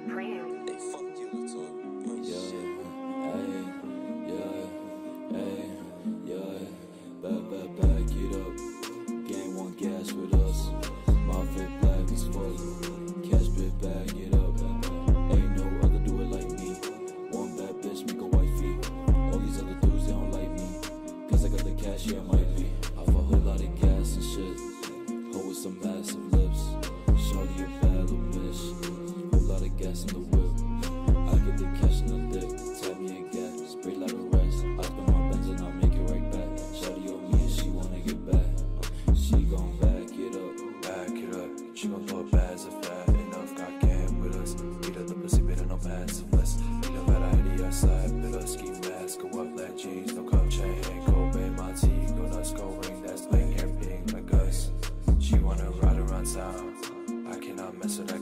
Supreme. Hey, fuck you, let's talk. Yeah, hey, yeah, hey, yeah. Back, back, back it up. Game one gas with us. My fit black is full. Cash bit bag it up. Ain't no other do it like me. One bad bitch make a wifey. All these other dudes they don't like me. Cause I got the cash, yeah, I mess with that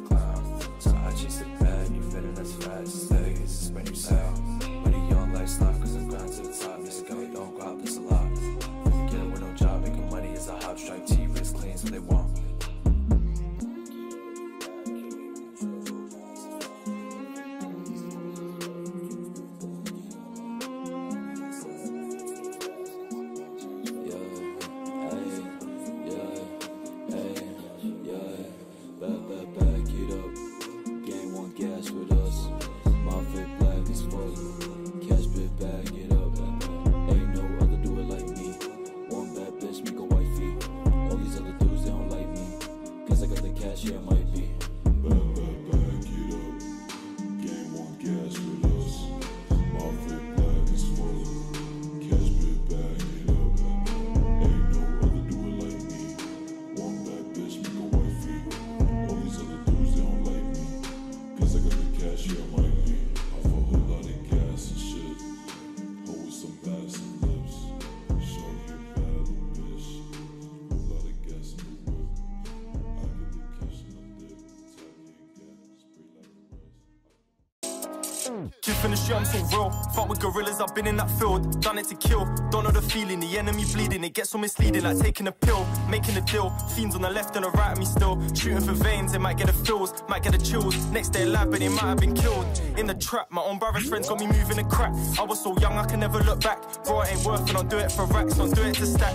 Kid finish, yeah, I'm so real. Fuck with gorillas, I've been in that field. Done it to kill. Don't know the feeling, the enemy bleeding. It gets so misleading, like taking a pill, making a deal. Fiends on the left and the right of me still. Shooting for veins, they might get the feels, might get the chills. Next day alive, but they might have been killed. In the trap, my own brother's friends got me moving the crack. I was so young, I can never look back. Bro, it ain't worth it, don't do it for racks, don't do it to stack.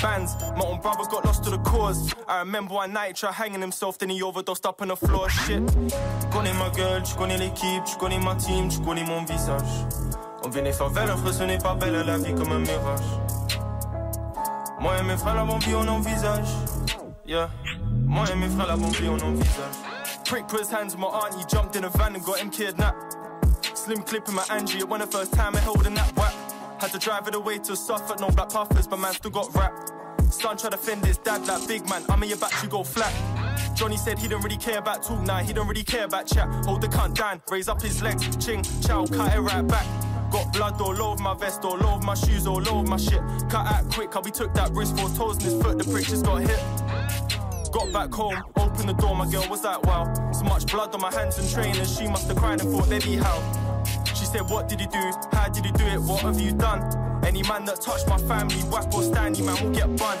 Bands, my own brother got lost to the cause. I remember one night he tried hanging himself, then he overdosed up on the floor. Shit. Connais ma gueule, tu connais l'équipe, tu connais ma team, tu connais mon visage. On vient des favelas, ce n'est pas belle la vie comme un mirage. Moi et mes frères, la bonne vie, on envisage. Yeah. Moi et mes frères, la bonne vie, on envisage. Prick put his hands on my aunt, he jumped in a van and got him kidnapped. Slim clip in my Angie, it went the first time I held in that whack. Had to drive it away to Suffolk, no black puffers, but man still got wrapped. Son tried to fend his dad like big man, I'm in your back, you go flat. Johnny said he don't really care about talk now, he don't really care about chat. Hold the cunt down, raise up his legs, ching, chow, cut it right back. Got blood all over my vest, all over my shoes, all over my shit. Cut out quick, how we took that wrist, four toes in his foot, the prick just got hit. Got back home, opened the door, my girl was like, wow. So much blood on my hands and trainers, she must have cried and thought, baby, how? She said, what did you do? How did you do it? What have you done? Any man that touched my family, whack or standy man will get bun.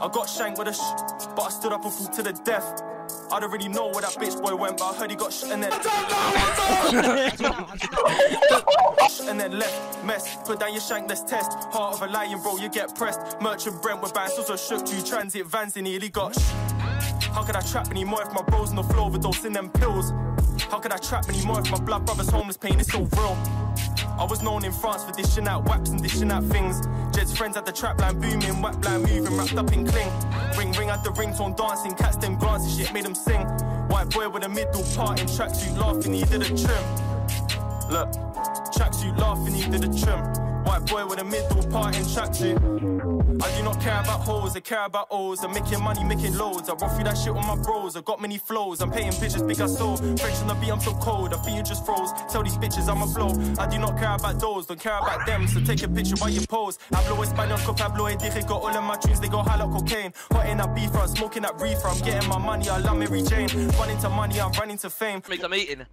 I got shanked with a sh, but I stood up and fought to the death. I don't really know where that bitch boy went, but I heard he got sh and then and then left. Mess, put down your shank, let's test. Heart of a lion, bro, you get pressed. Merchant Brent with bands, also shook. Two transit vans, they nearly got sh. How could I trap anymore if my bros on the floor overdosing them pills? How could I trap anymore if my blood brother's homeless pain is so real? I was known in France for dishing out waps and dishing out things. Jed's friends at the trap line booming, whack line moving, wrapped up in cling. Ring ring at the ringtone dancing, cats them glancing, shit made them sing. White boy with a middle part in tracksuit laughing, he did a trim. Look, tracksuit laughing, he did a trim. White boy with a middle part in tracksuit. I do not care about hoes, I care about O's. I'm making money, making loads. I run through that shit with my bros. I got many flows. I'm painting bitches big as so. French on the beat, I'm so cold. I feel you just froze. Tell these bitches I'm a blow. I do not care about those, don't care about them. So take a picture while you pose. Hablo español, con Pablo y dije got all of my tunes, they go high like cocaine. Hot in that beef, I'm smoking that reefer. I'm getting my money, I love Mary Jane. Running to money, I'm running to fame. Means I'm eating.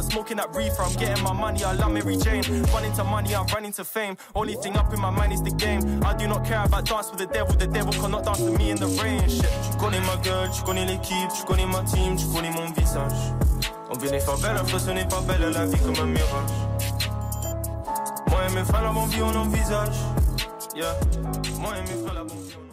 Smoking that reefer, I'm getting my money, I love Mary Jane. Running to money, I'm running to fame. Only thing up in my mind is the game. I do not care about dance with the devil, the devil cannot dance with me in the rain. Shit, tu connais ma gueule, tu connais l'équipe, tu connais ma team, tu connais mon visage. On vient les faire belle, après ce la vie comme un mirage. Moi et mes frères, la bonne vie, on envisage. Yeah, moi et mes frères, la bonne vie, on